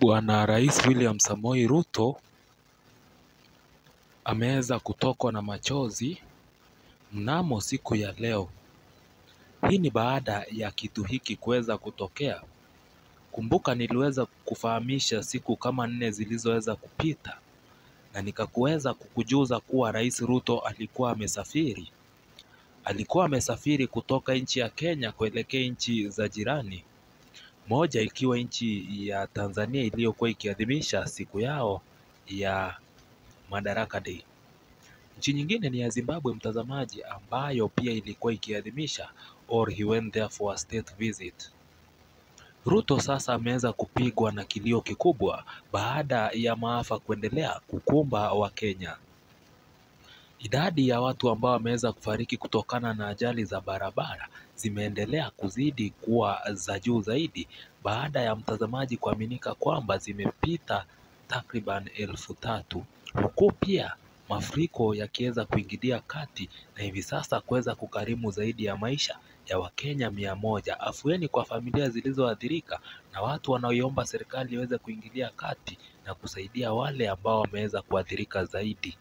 Bwana Rais William Samoei Ruto ameweza kutokwa na machozi mnamo siku ya leo. Hii ni baada ya kitu hiki kuweza kutokea. Kumbuka niliweza kufahamisha siku kama nne zilizoweza kupita na nikakuweza kukujuza kuwa Rais Ruto alikuwa amesafiri. Alikuwa amesafiri kutoka nchi ya Kenya kuelekea nchi za jirani. Moja ikiwa nchi ya Tanzania iliyokuwa ikiadhimisha siku yao ya Madaraka Day. Nchi nyingine ni ya Zimbabwe mtazamaji, ambayo pia ilikuwa ikiadhimisha or he went there for a state visit. Ruto sasa ameweza kupigwa na kilio kikubwa baada ya maafa kuendelea kukumba Wakenya. Idadi ya watu ambao wameweza kufariki kutokana na ajali za barabara zimeendelea kuzidi kuwa za juu zaidi baada ya mtazamaji kuaminika kwamba zimepita takriban elfu tatu huku pia mafuriko yakiweza kuingilia kati na hivi sasa kuweza kukarimu zaidi ya maisha ya Wakenya mia moja. Afueni kwa familia zilizoathirika na watu wanaoiomba serikali iweze kuingilia kati na kusaidia wale ambao wameweza kuathirika zaidi.